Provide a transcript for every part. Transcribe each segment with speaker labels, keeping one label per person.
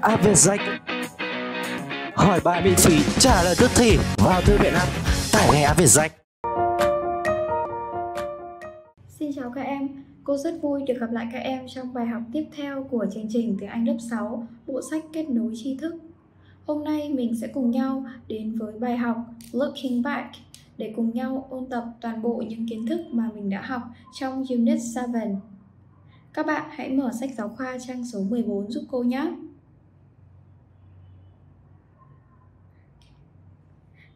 Speaker 1: áp về danh hỏi bài miễn phí trả lời tức thì vào thư viện app tải ngay áp về danh
Speaker 2: Xin chào các em, cô rất vui được gặp lại các em trong bài học tiếp theo của chương trình tiếng Anh lớp 6, bộ sách kết nối tri thức. Hôm nay mình sẽ cùng nhau đến với bài học Looking Back để cùng nhau ôn tập toàn bộ những kiến thức mà mình đã học trong Unit 7. Các bạn hãy mở sách giáo khoa trang số 14 giúp cô nhé.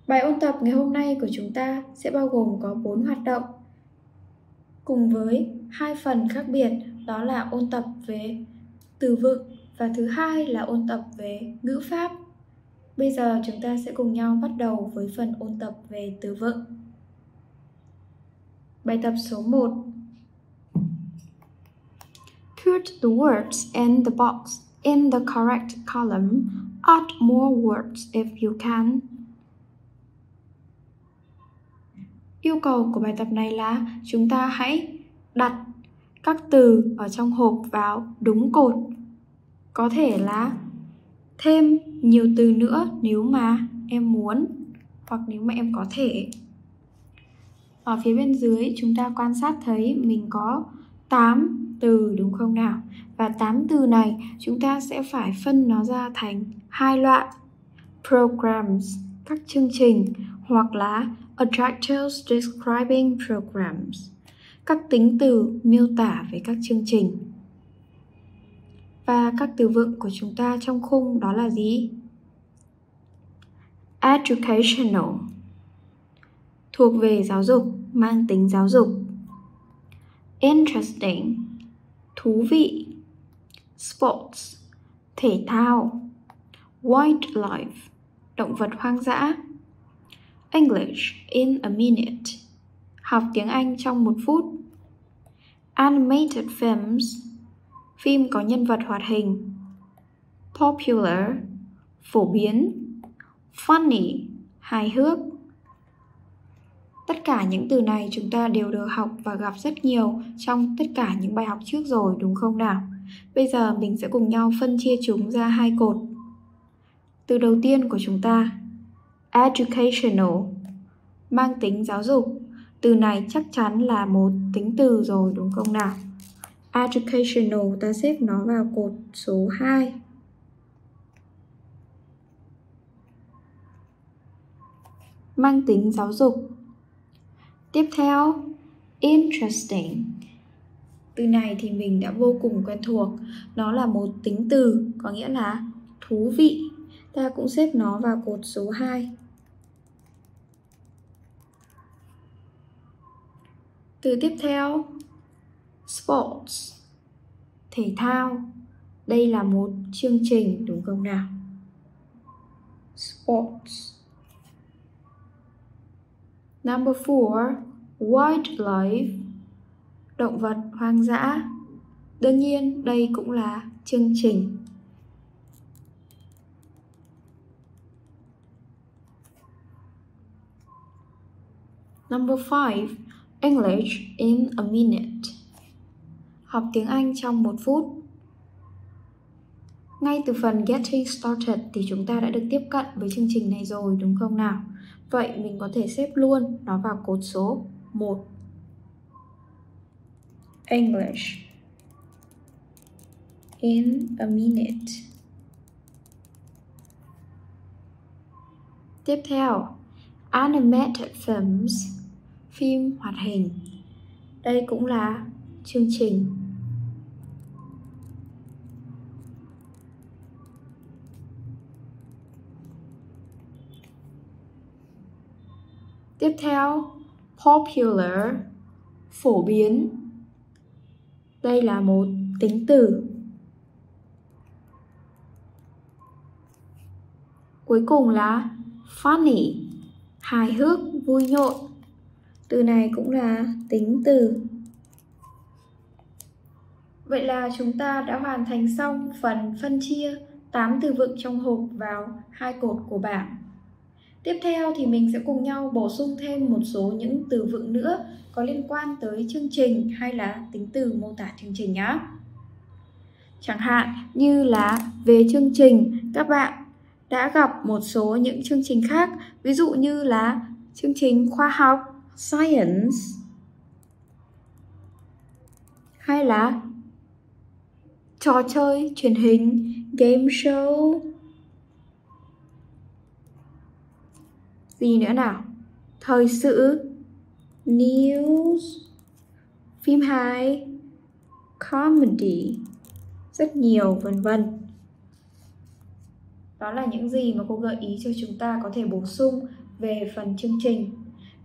Speaker 2: Bài ôn tập ngày hôm nay của chúng ta sẽ bao gồm có 4 hoạt động, cùng với hai phần khác biệt, đó là ôn tập về từ vựng và thứ hai là ôn tập về ngữ pháp. Bây giờ chúng ta sẽ cùng nhau bắt đầu với phần ôn tập về từ vựng. Bài tập số 1 Put the words in the box, in the correct column. Add more words if you can. Yêu cầu của bài tập này là chúng ta hãy đặt các từ ở trong hộp vào đúng cột. Có thể là thêm nhiều từ nữa nếu mà em muốn hoặc nếu mà em có thể. Ở phía bên dưới chúng ta quan sát thấy mình có 8 từ đúng không nào? Và 8 từ này chúng ta sẽ phải phân nó ra thành hai loại programs, các chương trình hoặc là adjectives describing programs, các tính từ miêu tả về các chương trình. Và các từ vựng của chúng ta trong khung đó là gì? Educational thuộc về giáo dục, mang tính giáo dục. Interesting thú vị. Sports thể thao. Wildlife động vật hoang dã. English in a minute. Học tiếng Anh trong một phút. Animated films. Phim có nhân vật hoạt hình. Popular. Phổ biến. Funny. Hài hước. Tất cả những từ này chúng ta đều được học và gặp rất nhiều trong tất cả những bài học trước rồi, đúng không nào? Bây giờ mình sẽ cùng nhau phân chia chúng ra hai cột. Từ đầu tiên của chúng ta educational, mang tính giáo dục. Từ này chắc chắn là một tính từ rồi, đúng không nào? Educational, ta xếp nó vào cột số 2 mang tính giáo dục. Tiếp theo, interesting. Từ này thì mình đã vô cùng quen thuộc. Nó là một tính từ, có nghĩa là thú vị ta cũng xếp nó vào cột số 2. Từ tiếp theo, sports, thể thao. Đây là một chương trình đúng không nào? Sports. Number 4, wildlife, động vật hoang dã. Đương nhiên đây cũng là chương trình Number 5. English in a minute. Học tiếng Anh trong một phút. Ngay từ phần Getting Started thì chúng ta đã được tiếp cận với chương trình này rồi đúng không nào? Vậy mình có thể xếp luôn nó vào cột số 1. English in a minute. Tiếp theo, animated films phim hoạt hình. Đây cũng là chương trình. Tiếp theo, popular, phổ biến. Đây là một tính từ. Cuối cùng là funny, hài hước, vui nhộn từ này cũng là tính từ Vậy là chúng ta đã hoàn thành xong phần phân chia 8 từ vựng trong hộp vào hai cột của bảng. Tiếp theo thì mình sẽ cùng nhau bổ sung thêm một số những từ vựng nữa có liên quan tới chương trình hay là tính từ mô tả chương trình nhé. Chẳng hạn như là về chương trình các bạn đã gặp một số những chương trình khác, ví dụ như là chương trình khoa học science? hay là trò chơi, truyền hình, game show? Gì nữa nào? Thời sự? News? Phim hài? Comedy? Rất nhiều, vân vân. Đó là những gì mà cô gợi ý cho chúng ta có thể bổ sung về phần chương trình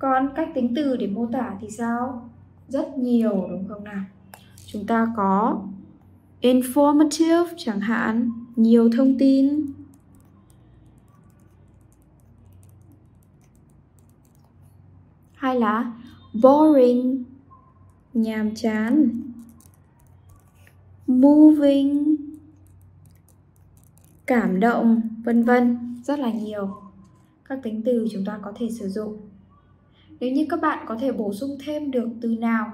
Speaker 2: còn cách tính từ để mô tả thì sao? Rất nhiều, đúng không nào? Chúng ta có informative chẳng hạn, nhiều thông tin. Hay là boring, nhàm chán. Moving, cảm động, vân vân. Rất là nhiều. Các tính từ chúng ta có thể sử dụng nếu như các bạn có thể bổ sung thêm được từ nào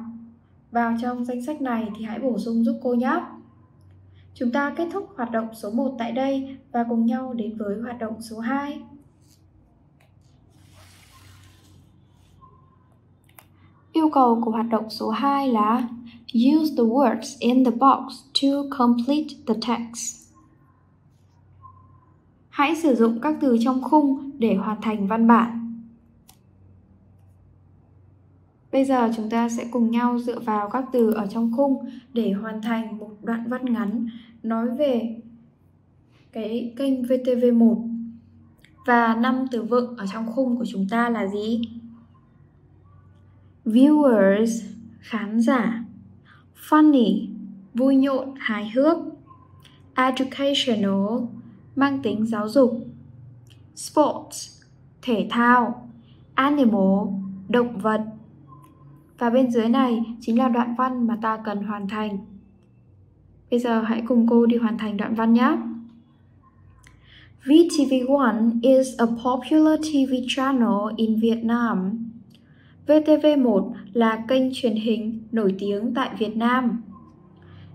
Speaker 2: vào trong danh sách này thì hãy bổ sung giúp cô nhé. Chúng ta kết thúc hoạt động số 1 tại đây và cùng nhau đến với hoạt động số 2. Yêu cầu của hoạt động số 2 là Use the words in the box to complete the text. Hãy sử dụng các từ trong khung để hoàn thành văn bản. Bây giờ chúng ta sẽ cùng nhau dựa vào các từ ở trong khung để hoàn thành một đoạn văn ngắn nói về cái kênh VTV1 và năm từ vựng ở trong khung của chúng ta là gì? Viewers, khán giả. Funny, vui nhộn, hài hước. Educational, mang tính giáo dục. Sports, thể thao. Animal, động vật và bên dưới này chính là đoạn văn mà ta cần hoàn thành. Bây giờ hãy cùng cô đi hoàn thành đoạn văn nhé. VTV1 is a popular TV channel in Vietnam. VTV1 là kênh truyền hình nổi tiếng tại Việt Nam.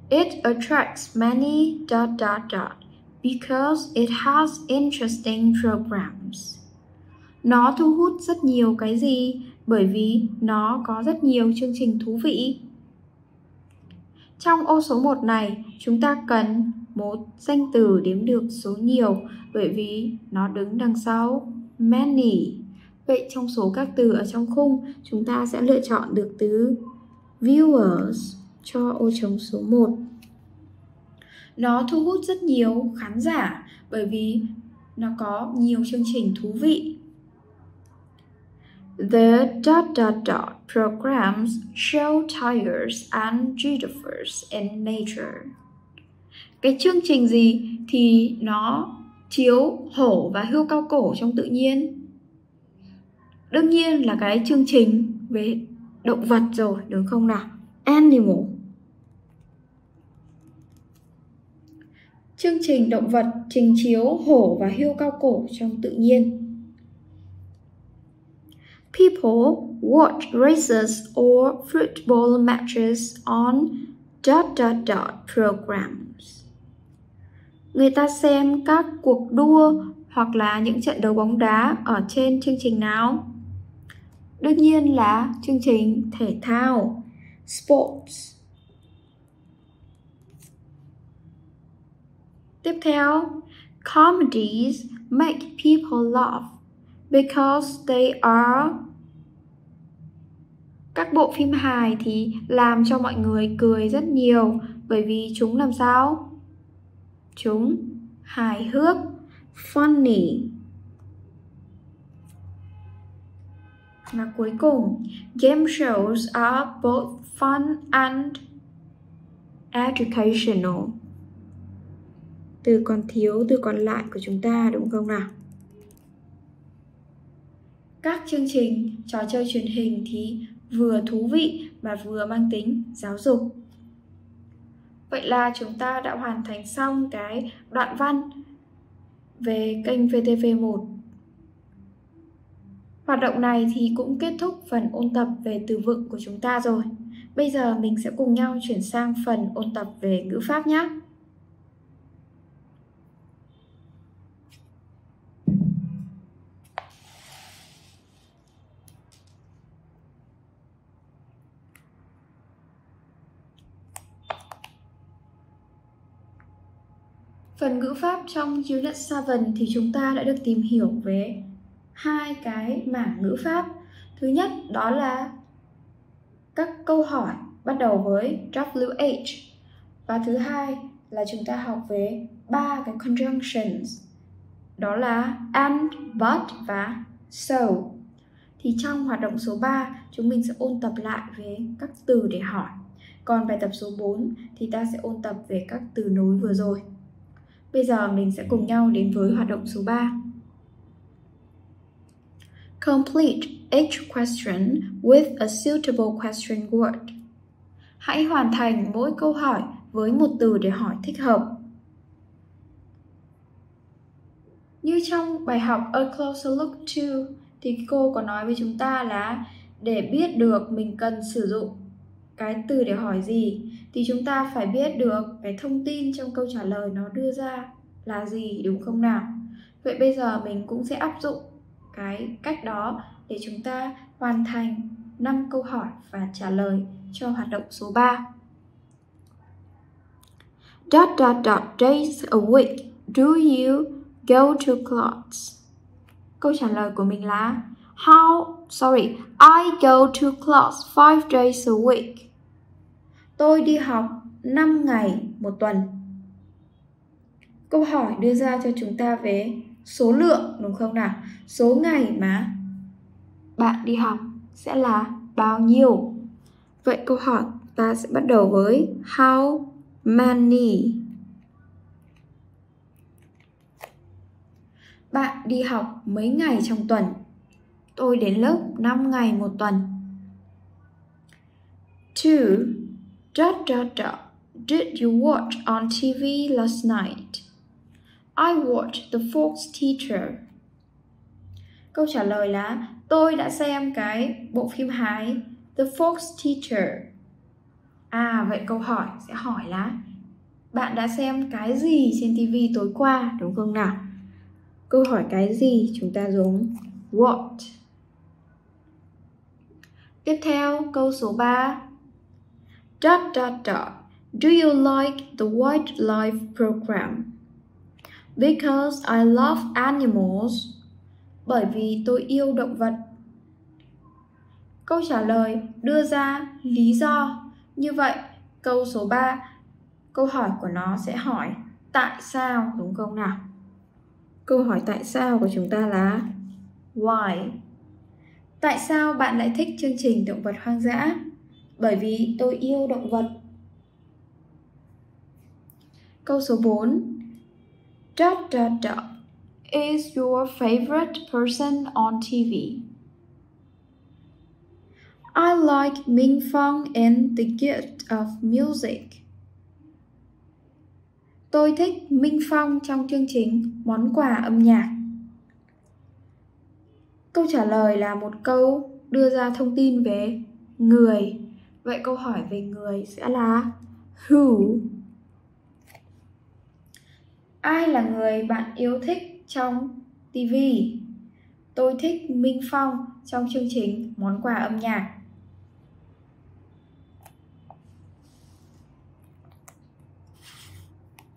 Speaker 2: It attracts many dot dot dot because it has interesting programs. Nó thu hút rất nhiều cái gì bởi vì nó có rất nhiều chương trình thú vị. Trong ô số 1 này, chúng ta cần một danh từ đếm được số nhiều bởi vì nó đứng đằng sau many. Vậy trong số các từ ở trong khung, chúng ta sẽ lựa chọn được từ viewers cho ô trống số 1. Nó thu hút rất nhiều khán giả bởi vì nó có nhiều chương trình thú vị The dot dot dot programs show tigers and giraffes in nature. Cái chương trình gì thì nó chiếu hổ và hươu cao cổ trong tự nhiên. Đương nhiên là cái chương trình về động vật rồi, đúng không nào? Animal. Chương trình động vật trình chiếu hổ và hươu cao cổ trong tự nhiên. People watch races or football matches on dot dot dot programs. Người ta xem các cuộc đua hoặc là những trận đấu bóng đá ở trên chương trình nào? Đương nhiên là chương trình thể thao, sports. Tiếp theo, comedies make people laugh because they are. Các bộ phim hài thì làm cho mọi người cười rất nhiều, bởi vì chúng làm sao? Chúng hài hước, funny. Và cuối cùng, game shows are both fun and educational. Từ còn thiếu, từ còn lại của chúng ta, đúng không nào? Các chương trình, trò chơi truyền hình thì vừa thú vị mà vừa mang tính giáo dục. Vậy là chúng ta đã hoàn thành xong cái đoạn văn về kênh VTV1. Hoạt động này thì cũng kết thúc phần ôn tập về từ vựng của chúng ta rồi. Bây giờ mình sẽ cùng nhau chuyển sang phần ôn tập về ngữ pháp nhé. Phần ngữ pháp trong Unit 7 thì chúng ta đã được tìm hiểu về hai cái mảng ngữ pháp. Thứ nhất đó là các câu hỏi bắt đầu với WH và thứ hai là chúng ta học về ba cái conjunctions đó là and, but và so. Thì trong hoạt động số 3 chúng mình sẽ ôn tập lại về các từ để hỏi. Còn bài tập số 4 thì ta sẽ ôn tập về các từ nối vừa rồi. Bây giờ mình sẽ cùng nhau đến với hoạt động số 3. Complete each question with a suitable question word. Hãy hoàn thành mỗi câu hỏi với một từ để hỏi thích hợp. Như trong bài học A Closer Look 2 thì cô có nói với chúng ta là để biết được mình cần sử dụng cái từ để hỏi gì thì chúng ta phải biết được cái thông tin trong câu trả lời nó đưa ra là gì đúng không nào? Vậy bây giờ mình cũng sẽ áp dụng cái cách đó để chúng ta hoàn thành 5 câu hỏi và trả lời cho hoạt động số 3. Dot dot dot days a week do you go to clubs Câu trả lời của mình là How, sorry, I go to class five days a week. Tôi đi học 5 ngày một tuần. Câu hỏi đưa ra cho chúng ta về số lượng đúng không nào? Số ngày mà bạn đi học sẽ là bao nhiêu? Vậy câu hỏi ta sẽ bắt đầu với how many. Bạn đi học mấy ngày trong tuần? Tôi đến lớp 5 ngày một tuần. Two, dot dot dot. Did you watch on TV last night? I watched The Fox Teacher. Câu trả lời là tôi đã xem cái bộ phim hài The Fox Teacher. À vậy câu hỏi sẽ hỏi là bạn đã xem cái gì trên TV tối qua đúng không nào? Câu hỏi cái gì chúng ta dùng what. Tiếp theo câu số 3. Dot dot dot. Do you like the wildlife program? Because I love animals. Bởi vì tôi yêu động vật. Câu trả lời đưa ra lý do. Như vậy, câu số 3, câu hỏi của nó sẽ hỏi tại sao đúng không nào? Câu hỏi tại sao của chúng ta là why. Tại sao bạn lại thích chương trình động vật hoang dã? Bởi vì tôi yêu động vật. Câu số 4 dot dot dot is your favorite person on TV? I like Ming Fang in The Gift of Music. Tôi thích Minh Phong trong chương trình Món quà âm nhạc. Câu trả lời là một câu đưa ra thông tin về người. Vậy câu hỏi về người sẽ là who Ai là người bạn yêu thích trong TV? Tôi thích Minh Phong trong chương trình Món quà âm nhạc.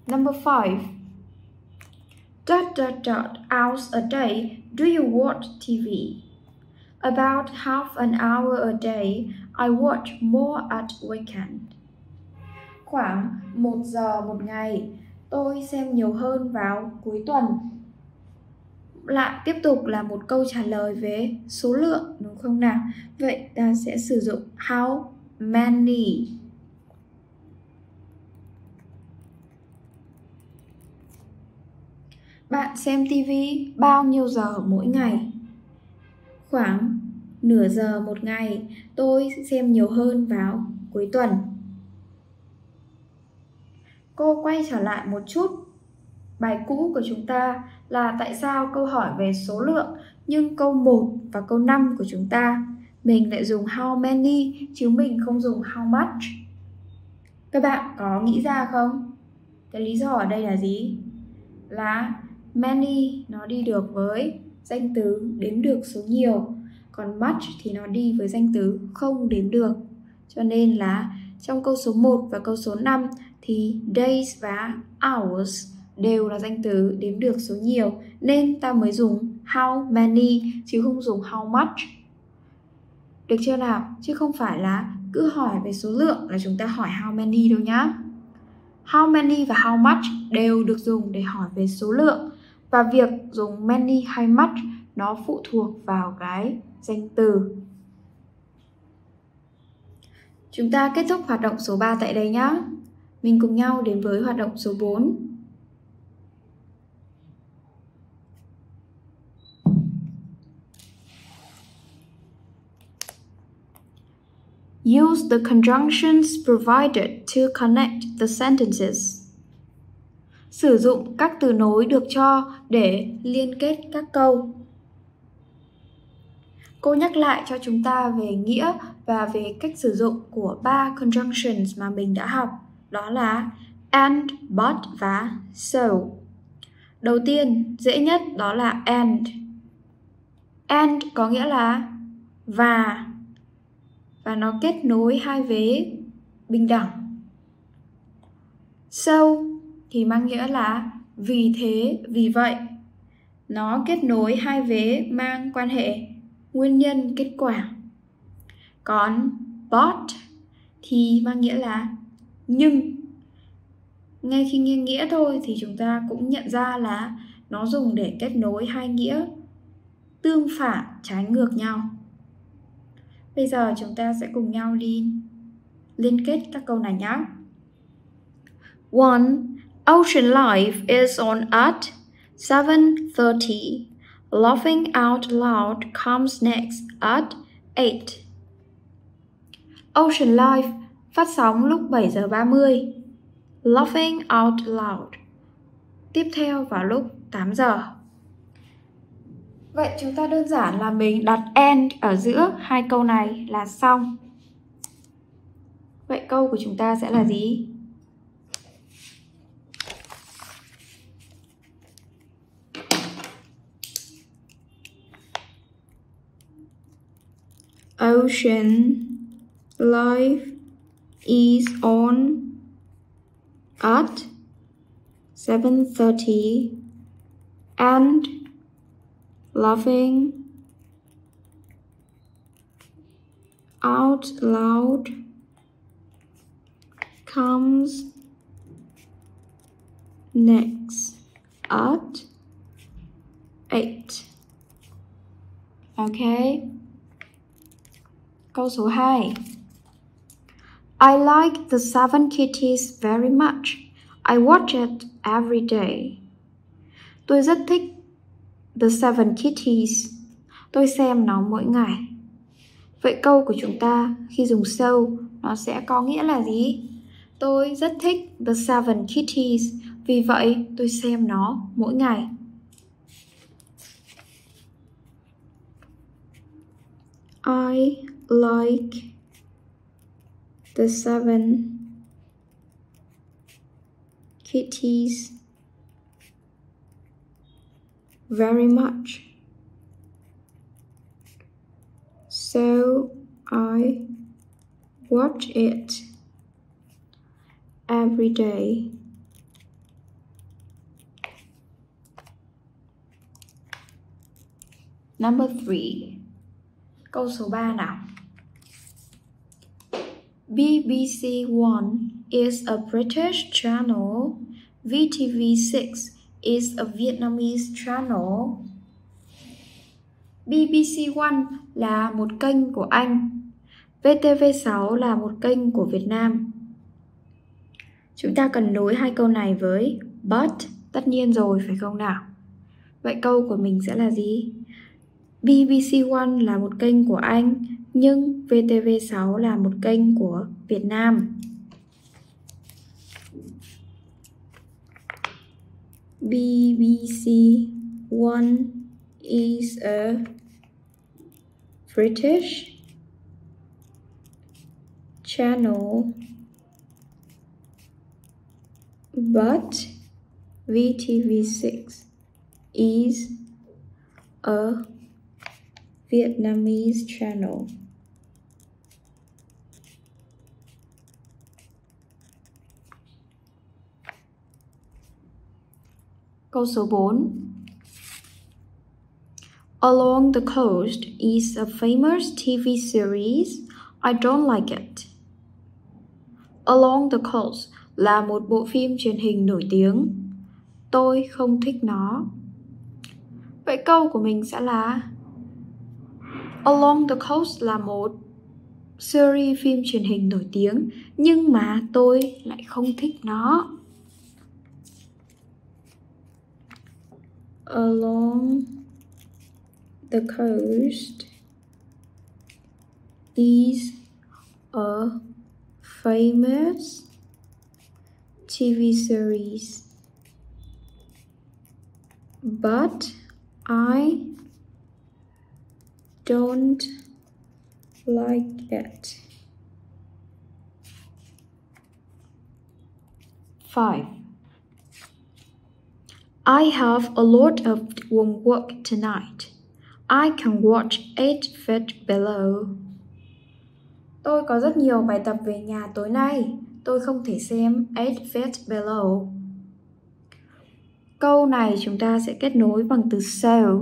Speaker 2: Number 5. Dot dot dot hours a day do you watch TV? About half an hour a day, I watch more at weekend. Khoảng 1 giờ một ngày, tôi xem nhiều hơn vào cuối tuần. Lại tiếp tục là một câu trả lời về số lượng đúng không nào? Vậy ta sẽ sử dụng how many. Bạn xem TV bao nhiêu giờ mỗi ngày? Khoảng nửa giờ một ngày, tôi xem nhiều hơn vào cuối tuần. Cô quay trở lại một chút. Bài cũ của chúng ta là tại sao câu hỏi về số lượng nhưng câu 1 và câu 5 của chúng ta mình lại dùng how many chứ mình không dùng how much. Các bạn có nghĩ ra không? Cái lý do ở đây là gì? Là many nó đi được với danh từ đếm được số nhiều, còn much thì nó đi với danh từ không đếm được. Cho nên là trong câu số 1 và câu số 5 thì days và hours đều là danh từ đếm được số nhiều nên ta mới dùng how many chứ không dùng how much. Được chưa nào? Chứ không phải là cứ hỏi về số lượng là chúng ta hỏi how many đâu nhá. How many và how much đều được dùng để hỏi về số lượng và việc dùng many hay much, nó phụ thuộc vào cái danh từ. Chúng ta kết thúc hoạt động số 3 tại đây nhé. Mình cùng nhau đến với hoạt động số 4. Use the conjunctions provided to connect the sentences. Sử dụng các từ nối được cho để liên kết các câu. Cô nhắc lại cho chúng ta về nghĩa và về cách sử dụng của ba conjunctions mà mình đã học. Đó là and, but và so. Đầu tiên, dễ nhất đó là and. And có nghĩa là và và nó kết nối hai vế bình đẳng. So thì mang nghĩa là vì thế, vì vậy. Nó kết nối hai vế mang quan hệ nguyên nhân kết quả. Còn but thì mang nghĩa là nhưng. Ngay khi nghe nghĩa thôi thì chúng ta cũng nhận ra là nó dùng để kết nối hai nghĩa tương phản trái ngược nhau. Bây giờ chúng ta sẽ cùng nhau đi liên kết các câu này nhé. One, Ocean Life is on at 7.30. Laughing out loud comes next at 8. Ocean Life phát sóng lúc 7 giờ 30. Laughing out loud tiếp theo vào lúc 8 giờ. Vậy chúng ta đơn giản là mình đặt and ở giữa hai câu này là xong. Vậy câu của chúng ta sẽ là gì? Ocean life is on at 7:30 and laughing out loud comes next at 8 Okay Câu số 2 I like the Seven Kitties very much. I watch it every day. Tôi rất thích The Seven Kitties. Tôi xem nó mỗi ngày. Vậy câu của chúng ta khi dùng so nó sẽ có nghĩa là gì? Tôi rất thích The Seven Kitties, vì vậy tôi xem nó mỗi ngày. I like the seven kitties very much. So I watch it every day. Number three. Câu số 3 nào. BBC One is a British channel. VTV6 is a Vietnamese channel. BBC One là một kênh của Anh. VTV6 là một kênh của Việt Nam. Chúng ta cần nối hai câu này với but, tất nhiên rồi phải không nào? Vậy câu của mình sẽ là gì? BBC One là một kênh của Anh, nhưng VTV6 là một kênh của Việt Nam. BBC One is a British channel, but VTV6 is a Vietnamese channel. Câu số 4 Along the Coast is a famous TV series. I don't like it. Along the Coast là một bộ phim truyền hình nổi tiếng. Tôi không thích nó. Vậy câu của mình sẽ là Along the Coast là một series phim truyền hình nổi tiếng, nhưng mà tôi lại không thích nó. Along the coast is a famous TV series. But I don't like it. Five. I have a lot of homework tonight. I can watch eight feet below. Tôi có rất nhiều bài tập về nhà tối nay. Tôi không thể xem eight feet below. Câu này chúng ta sẽ kết nối bằng từ so.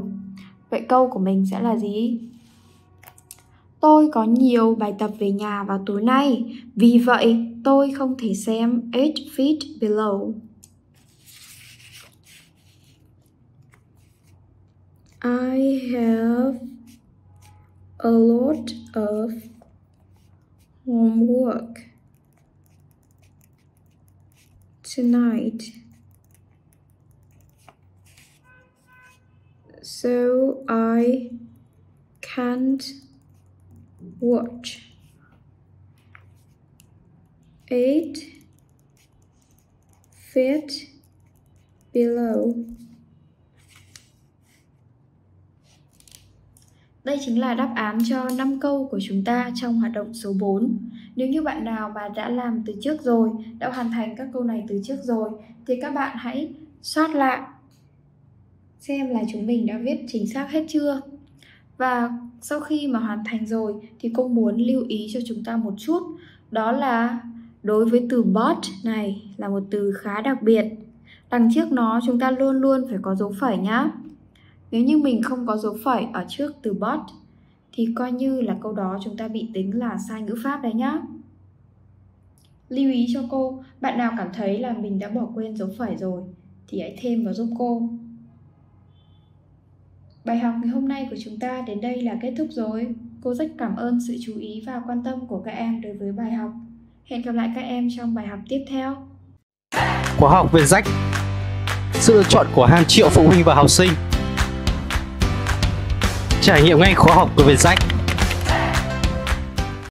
Speaker 2: Vậy câu của mình sẽ là gì? Tôi có nhiều bài tập về nhà vào tối nay, vì vậy tôi không thể xem 8 feet below. I have a lot of homework tonight. So I can't watch. Eight feet below. Đây chính là đáp án cho 5 câu của chúng ta trong hoạt động số 4. Nếu như bạn nào mà đã làm từ trước rồi, đã hoàn thành các câu này từ trước rồi, thì các bạn hãy soát lại xem là chúng mình đã viết chính xác hết chưa. Và sau khi mà hoàn thành rồi thì cô muốn lưu ý cho chúng ta một chút đó là đối với từ bot này là một từ khá đặc biệt đằng trước nó chúng ta luôn luôn phải có dấu phẩy nhá nếu như mình không có dấu phẩy ở trước từ bot, thì coi như là câu đó chúng ta bị tính là sai ngữ pháp đấy nhá lưu ý cho cô, bạn nào cảm thấy là mình đã bỏ quên dấu phẩy rồi, thì hãy thêm vào giúp cô Bài học ngày hôm nay của chúng ta đến đây là kết thúc rồi. Cô rất cảm ơn sự chú ý và quan tâm của các em đối với bài học. Hẹn gặp lại các em trong bài học tiếp theo.
Speaker 1: Khóa học về rách Sự lựa chọn của hàng triệu phụ huynh và học sinh Trải nghiệm ngay khóa học của Vietjet